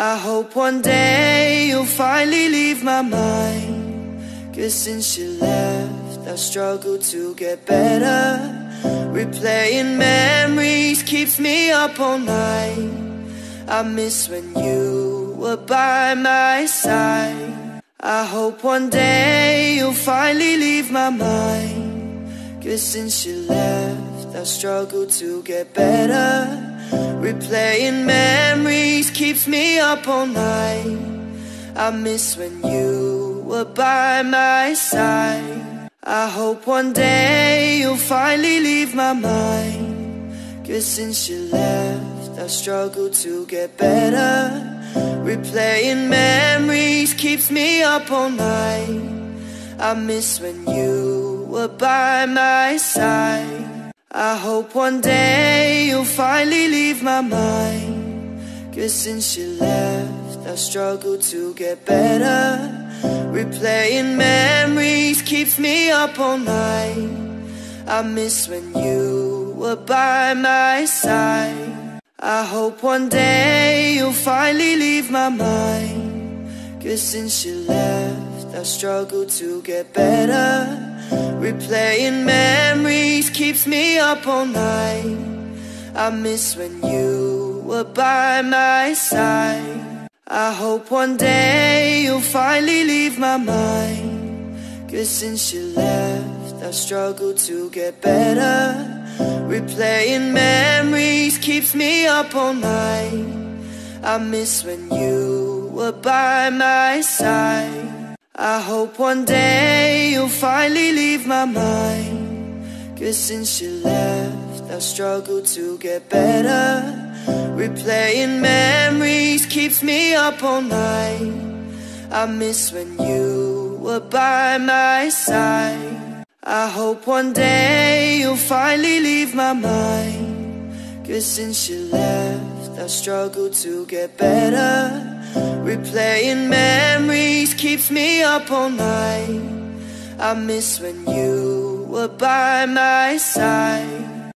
I hope one day you'll finally leave my mind. Cause since you left, I struggle to get better. Replaying memories keeps me up all night. I miss when you were by my side. I hope one day you'll finally leave my mind. Cause since you left, I struggle to get better. Replaying memories keeps me up all night. I miss when you were by my side. I hope one day you'll finally leave my mind. Cause since you left, I struggle to get better. Replaying memories keeps me up all night. I miss when you were by my side. I hope one day you'll finally leave my mind. Cause since you left, I struggle to get better. Replaying memories keeps me up all night. I miss when you were by my side. I hope one day you'll finally leave my mind. Cause since you left, I struggle to get better. Replaying memories keeps me up all night. I miss when you were by my side. I hope one day you'll finally leave my mind. Cause since you left, I struggle to get better. Replaying memories keeps me up all night. I miss when you were by my side. I hope one day you'll finally leave my mind. Cause since you left, I struggle to get better. Replaying memories keeps me up all night. I miss when you were by my side. I hope one day you'll finally leave my mind. Cause since you left, I struggle to get better. Replaying memories keeps me up all night. I miss when you were by my side.